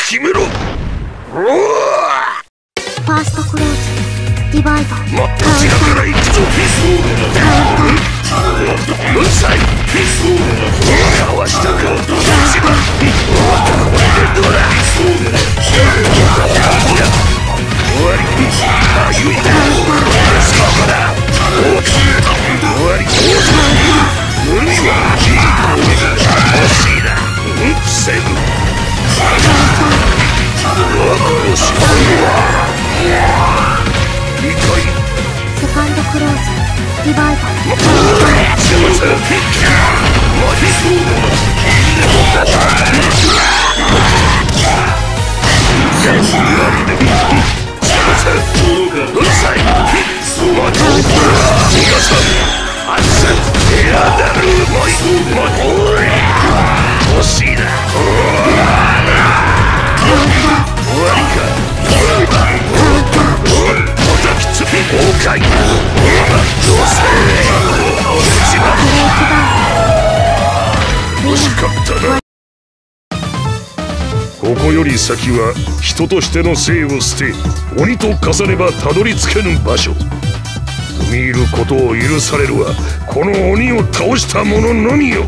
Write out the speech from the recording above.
決めろ。ファーストクローズディバイドもっと違うから行くぞうディバイド欲崩壊。しかったな。ここより先は人としての生を捨て鬼と重ねばたどり着けぬ場所。踏み入ることを許されるはこの鬼を倒した者のみよ